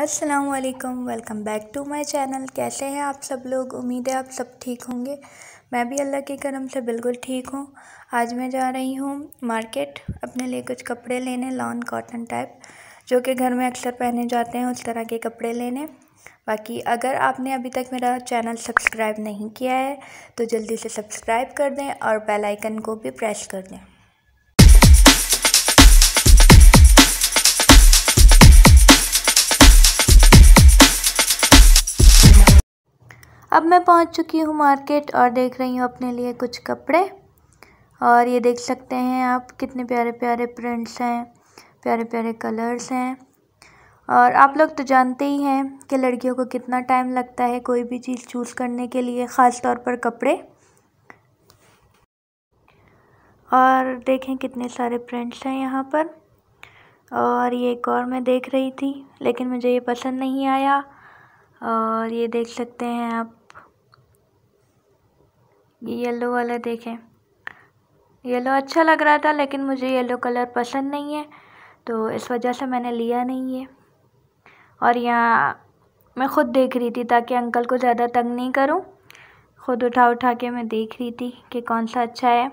असलकम welcome back to my channel कैसे हैं आप सब लोग? उम्मीद है आप सब ठीक होंगे। मैं भी अल्लाह के करम से बिल्कुल ठीक हूँ। आज मैं जा रही हूँ मार्केट अपने लिए कुछ कपड़े लेने लॉन कॉटन टाइप जो कि घर में अक्सर पहने जाते हैं, उस तरह के कपड़े लेने। बाकी अगर आपने अभी तक मेरा चैनल सब्सक्राइब नहीं किया है तो जल्दी से सब्सक्राइब कर दें और बेल आइकन को भी प्रेस कर दें। अब मैं पहुँच चुकी हूँ मार्केट और देख रही हूँ अपने लिए कुछ कपड़े। और ये देख सकते हैं आप कितने प्यारे प्यारे प्रिंट्स हैं, प्यारे प्यारे कलर्स हैं। और आप लोग तो जानते ही हैं कि लड़कियों को कितना टाइम लगता है कोई भी चीज़ चूज़ करने के लिए, ख़ास तौर पर कपड़े। और देखें कितने सारे प्रिंट्स हैं यहाँ पर। और ये एक और मैं देख रही थी, लेकिन मुझे ये पसंद नहीं आया। और ये देख सकते हैं आप ये येलो वाला देखें। येलो अच्छा लग रहा था, लेकिन मुझे येलो कलर पसंद नहीं है तो इस वजह से मैंने लिया नहीं है और यहाँ मैं ख़ुद देख रही थी, ताकि अंकल को ज़्यादा तंग नहीं करूँ। ख़ुद उठा उठा के मैं देख रही थी कि कौन सा अच्छा है।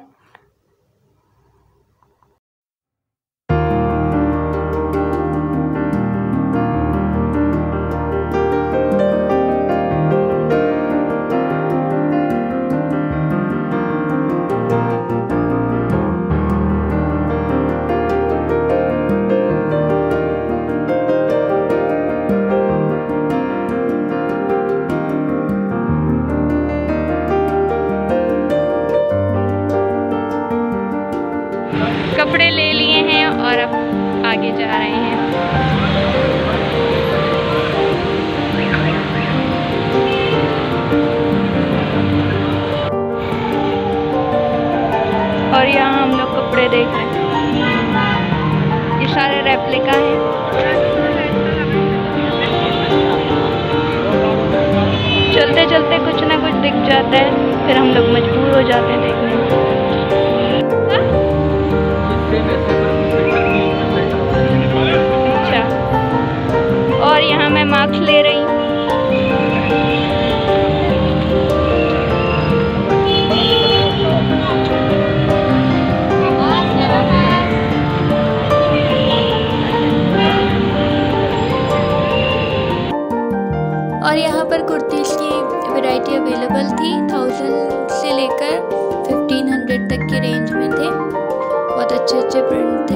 कपड़े ले लिए हैं और अब आगे जा रहे हैं। और यहाँ हम लोग कपड़े देख रहे हैं। ये सारे रेप्लिका हैं। चलते चलते कुछ ना कुछ दिख जाता है, फिर हम लोग मजबूर हो जाते हैं देखने मार्क्स ले रही हूँ। और यहाँ पर कुर्तीज़ की वैरायटी अवेलेबल थी थाउज़ेंड से लेकर फिफ्टीन हंड्रेड तक की रेंज में थे। बहुत अच्छे अच्छे प्रिंट